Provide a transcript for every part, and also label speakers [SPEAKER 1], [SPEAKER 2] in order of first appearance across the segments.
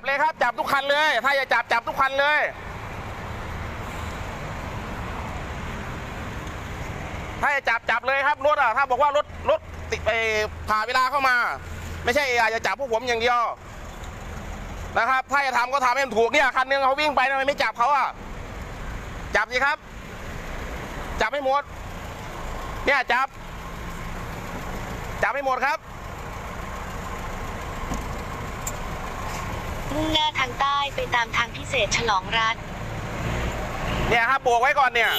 [SPEAKER 1] บเลยครับ จับทุกคันเลย ถ้าจะจับจับทุกคันเลยถ้าจะจับจับเลยครับรถอะถ้าบอกว่ารถรถติดไปผ่าเวลาเข้ามา ไม่ใช่อาจะจับพวกผมอย่างเดียวนะครับถ้าจะทำก็ทำให้มันถูกเนี่ยคันหนึงเขาวิ่งไปทำไมไม่จับเขาอะจับสิครับ จับให้หมด เนี่ยจับ จับให้หมดครับ
[SPEAKER 2] มุ่งหน้าทางใต้ไปตามทางพิเศษฉลองรัฐ
[SPEAKER 1] เนี่ยครับโบกไว้ก่อนเนี่ย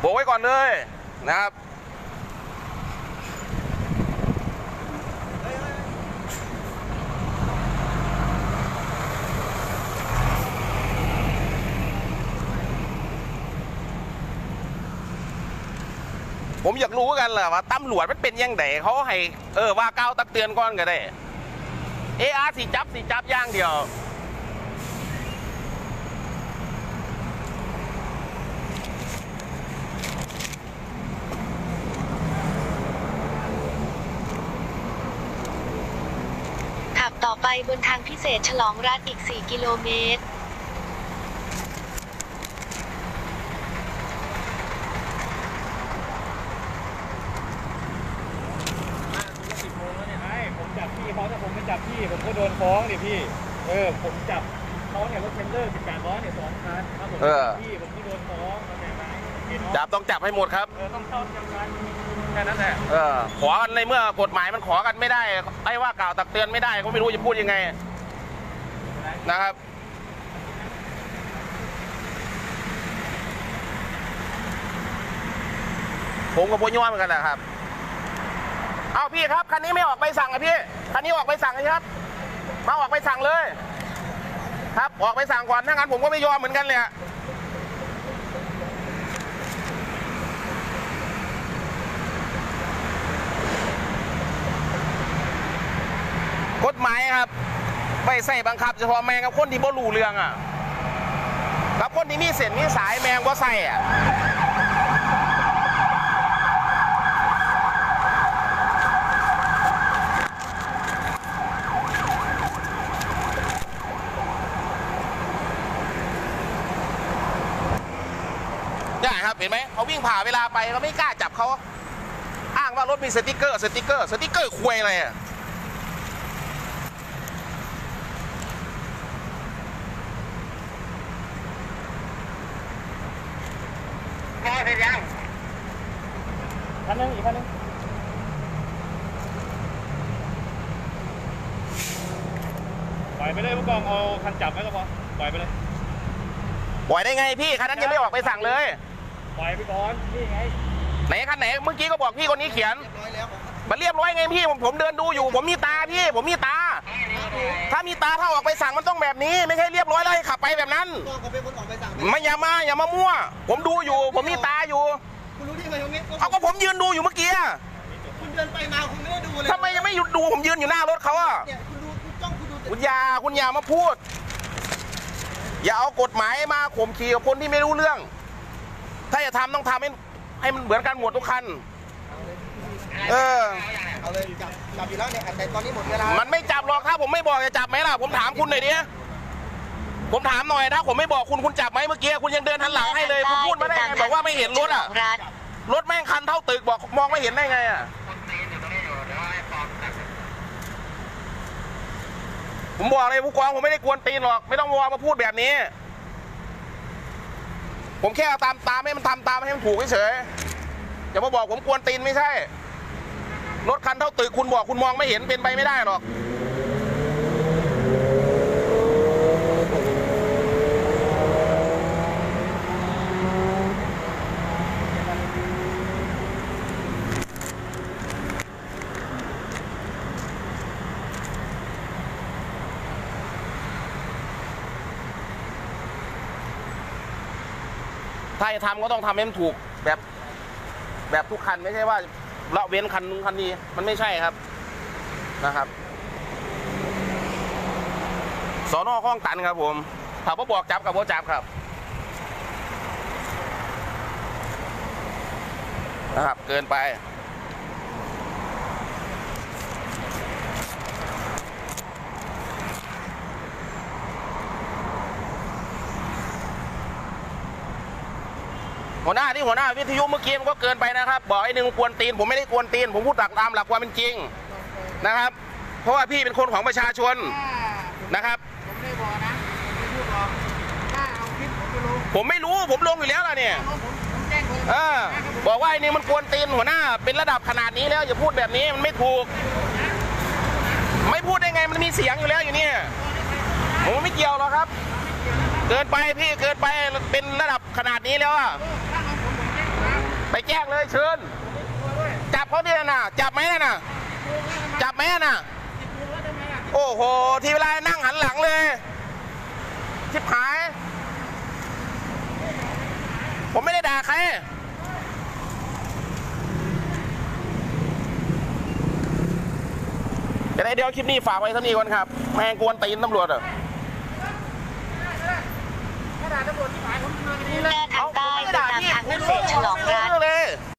[SPEAKER 1] โบกไว้ก่อนเลยนะครับผมอยากรู้กันแหละว่าตำรวจมันเป็นยังไงเขาให้ เออว่าก้าวตักเตือนก่อนก็ได้ เออาสิจับสิจับย่างเดียว
[SPEAKER 2] ขับต่อไปบนทางพิเศษฉลองรัฐอีก 4 กิโลเมตร
[SPEAKER 3] สิบโมงแล้วเนี่ยไอ้ผมจับพี่เขาถ้าผมไม่จับพี่ผมก็โดนฟ้องดิพี่ เออ ผมจับเขาเนี่ยรถเทรลเลอร์สิบแปดล้อเนี่ยสองคันถ้าผม
[SPEAKER 1] เออ
[SPEAKER 3] จับพี่ผมก็โดนฟ้องเข้าใจไหมเห็น
[SPEAKER 1] จับต้องจับให้หมดครับ
[SPEAKER 3] เออต้องเข้าจำกันแค่นั้นแหละ
[SPEAKER 1] เออ ขอกันในเมื่อกฎหมายมันขอกันไม่ได้ ไอ้ว่ากล่าวตักเตือนไม่ได้ก็ไม่รู้จะพูดยังไงนะครับ ผมกับโบย้อนเหมือนกันแหละครับ เอาพี่ครับคันนี้ไม่ออกใบสั่งอะพี่ คันนี้ออกใบสั่งเลยครับ มาออกใบสั่งเลย ครับออกใบสั่งก่อนถ้างั้นผมก็ไม่ยอมเหมือนกันเลยกฎหมายครับไม่ใส่บังคับเฉพาะแมงกับคนที่บ่รู้เรื่องอะกับคนที่มีเส้นมีสายแม่งบ่ใส่อะ ได้ครับ เห็นไหมเขาวิ่งผ่าเวลาไปเขาไม่กล้าจับเขาอ้างว่ารถมีสติกเกอร์ สติกเกอร์ สติกเกอร์ควยอะไรอะ
[SPEAKER 3] คันนึงอีกคันนึงปล่อยไปเลยผู้กองเอาคันจับไว้ก็พอปล่อยไปเลย
[SPEAKER 1] ปล่อยได้ไงพี่คันนั้นยังไม่ออกไปสั่งเลย
[SPEAKER 3] ปล่อยไปก่อนนี่ไง
[SPEAKER 1] ไหนคันไหนเมื่อกี้ก็บอกพี่คนนี้เขียนมันเรียบร้อยไงพี่ผมผมเดินดูอยู่ ผมมีตาพี่ ผมมีตา ถ้ามีตาถ้าออกไปสั่งมันต้องแบบนี้ ไม่ใช่เรียบร้อยแล้วให้ขับไปแบบนั้น
[SPEAKER 4] ก็เขาเป็นคนออกไปสั่ง
[SPEAKER 1] ไม่อย่ามาอย่ามามั่ว ผมดูอยู่ ผมมีตาอยู่
[SPEAKER 4] คุณรู้ได้ไงตรงนี้
[SPEAKER 1] เอาก็ผมยืนดูอยู่เมื่อกี้อะ
[SPEAKER 4] คุณเดินไปมาคุณไม่ได้ดูเลย
[SPEAKER 1] ทำไมยังไม่หยุดดูผมยืนอยู่หน้ารถเขาอะ
[SPEAKER 4] เนี่ยคุณดูคุณจ้องคุณดูแต่
[SPEAKER 1] คุณอย่าคุณอย่ามาพูด อย่าเอากฎหมายมาข่มขี่กับคนที่ไม่รู้เรื่อง ถ้าจะทำต้องทำให้ให้มันเหมือนกันหมดทุกคัน เออ
[SPEAKER 4] เอาเลยจับจับอยู่แล้วเนี่ยแต่ตอนนี้หมดเวลา
[SPEAKER 1] มันไม่จับหรอกถ้าผมไม่บอกจะจับไหมล่ะ ผมถามคุณหน่อยดิผมถามหน่อยถ้าผมไม่บอกคุณคุณจับไหมเมื่อกี้คุณยังเดินทันหลังให้เลยคุณพูดมาได้ไงบอกว่าไม่เห็นรถอะ
[SPEAKER 2] ฉลองรัฐ
[SPEAKER 1] รถแม่งคันเท่าตึกบอกมองไม่เห็นได้ไงอะผมบอกเลยผู้กองผมไม่ได้กวนตีนหรอก ไม่ต้องวอมาพูดแบบนี้ ผมแค่ตามตามให้มันทำตามให้มันถูกเฉยอย่ามาบอกผมกวนตีนไม่ใช่ รถคันเท่าตึกคุณบอกคุณมองไม่เห็นเป็นไปไม่ได้หรอก ถ้าจะทำก็ต้องทำให้มันถูกแบบ แบบทุกคันไม่ใช่ว่าละเว้นคันนึงคันนี้มันไม่ใช่ครับนะครับสอนอข้องตันครับผมถ้าพ่บอกจับกับพ่จับครับนะครับ เกินไป หัวหน้าที่หัวหน้าวิทยุเมื่อกี้มันก็เกินไปนะครับ บอกไอ้หนึ่งกวนตีน ผมไม่ได้กวนตีน ผมพูดตามตามหลักความเป็นจริงนะครับ เพราะว่าพี่เป็นคนของประชาชนนะครับ
[SPEAKER 5] ผมไม่บอกนะผมไม่พูดหรอกถ้าเอาคลิปผมไปลง
[SPEAKER 1] ผมไม่รู้ผมลงอยู่แล้วล่ะเนี่ย
[SPEAKER 5] ผมแจ้งเลย
[SPEAKER 1] เออบอกว่าไอ้นี่มันกวนตีนหัวหน้า เป็นระดับขนาดนี้แล้วอย่าพูดแบบนี้มันไม่ถูก ไม่พูดได้ไงมันมีเสียงอยู่แล้วอยู่เนี่ยผมไม่เกี่ยวหรอกครับ เกินไปพี่เกินไปเป็นระดับขนาดนี้แล้วอะ ไปแจ้งเลยเชิญ จับเขาดิน่ะ จับไหมน่ะ จับไหมน่ะ โอ้โห ทีเวลานั่งหันหลังเลย ชิบหาย ผมไม่ได้ด่าใครเดี๋ยวเดี๋ยวคลิปนี้ฝากไว้เท่านี้ก่อนครับ แมงกวนตีนตำรวจอะ
[SPEAKER 2] แม่ทางใต้เป็นทางทางพิเศษฉลองรัฐ